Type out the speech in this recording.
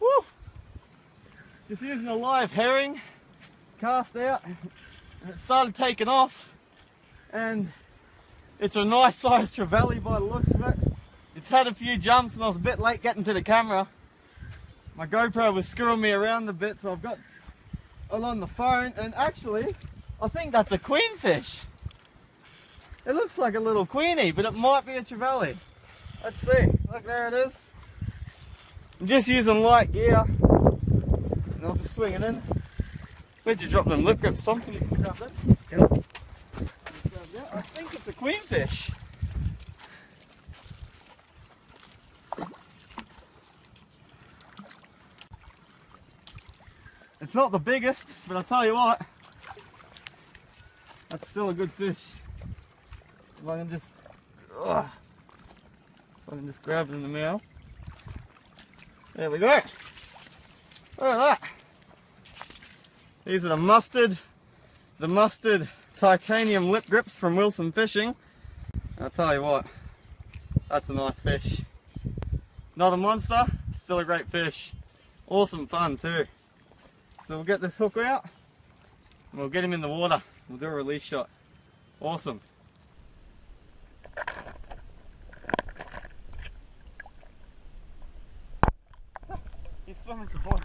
Woo! Just using a live herring, cast out. It started taking off, and it's a nice sized trevally by the looks of it. It's had a few jumps, and I was a bit late getting to the camera. My GoPro was screwing me around a bit, so I've got it on the phone, and actually, I think that's a queenfish. It looks like a little queenie, but it might be a trevally. Let's see. Look, there it is. I'm just using light gear. And I'll just swing it in. Where'd you drop them lip grips, Tom? Can you grab that? I think it's a queenfish. It's not the biggest, but I'll tell you what, that's still a good fish. If I can just, ugh, I can just grab it in the mouth. There we go. Look at that. These are the Mustad, the Mustad titanium lip grips from Wilson Fishing. I'll tell you what, that's a nice fish. Not a monster, still a great fish. Awesome fun too. So we'll get this hook out, and we'll get him in the water. We'll do a release shot. Awesome. muito bom.